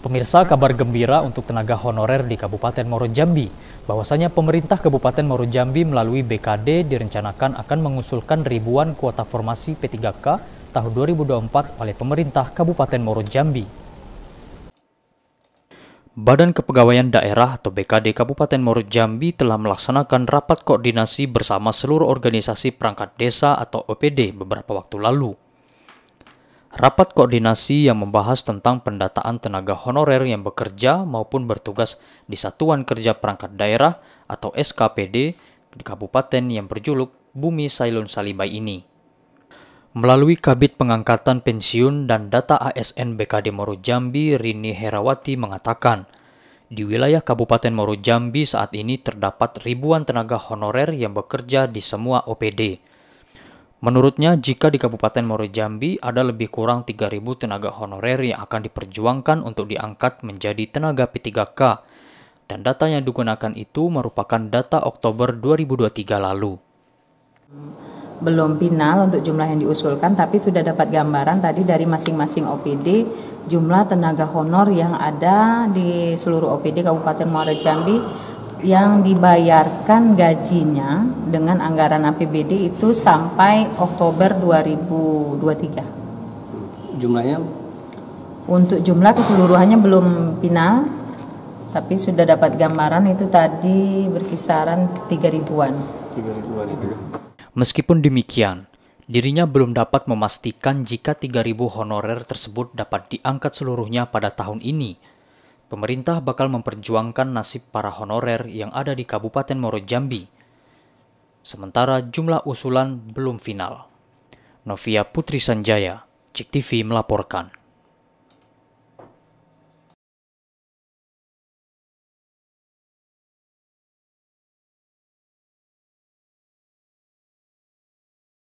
Pemirsa kabar gembira untuk tenaga honorer di Kabupaten Moro Jambi. Bahwasanya pemerintah Kabupaten Moro Jambi melalui BKD direncanakan akan mengusulkan ribuan kuota formasi P3K tahun 2024 oleh pemerintah Kabupaten Moro Jambi. Badan Kepegawaian Daerah atau BKD Kabupaten Moro Jambi telah melaksanakan rapat koordinasi bersama seluruh organisasi perangkat desa atau OPD beberapa waktu lalu. Rapat koordinasi yang membahas tentang pendataan tenaga honorer yang bekerja maupun bertugas di Satuan Kerja Perangkat Daerah atau SKPD di kabupaten yang berjuluk Bumi Sailun Salibai ini. Melalui Kabit Pengangkatan Pensiun dan Data ASN BKD Moro Jambi, Rini Herawati mengatakan, di wilayah Kabupaten Moro Jambi saat ini terdapat ribuan tenaga honorer yang bekerja di semua OPD, Menurutnya, jika di Kabupaten Muaro Jambi ada lebih kurang 3.000 tenaga honorer yang akan diperjuangkan untuk diangkat menjadi tenaga P3K, dan data yang digunakan itu merupakan data Oktober 2023 lalu. Belum final untuk jumlah yang diusulkan, tapi sudah dapat gambaran tadi dari masing-masing OPD jumlah tenaga honor yang ada di seluruh OPD Kabupaten Muara Jambi yang dibayarkan gajinya dengan anggaran APBD itu sampai Oktober 2023. Jumlahnya? Untuk jumlah keseluruhannya belum final, tapi sudah dapat gambaran itu tadi berkisaran 3 ribuan. 3 ribuan. Meskipun demikian, dirinya belum dapat memastikan jika 3.000 honorer tersebut dapat diangkat seluruhnya pada tahun ini pemerintah bakal memperjuangkan nasib para honorer yang ada di Kabupaten Moro Jambi. Sementara jumlah usulan belum final. Novia Putri Sanjaya, Cik TV melaporkan.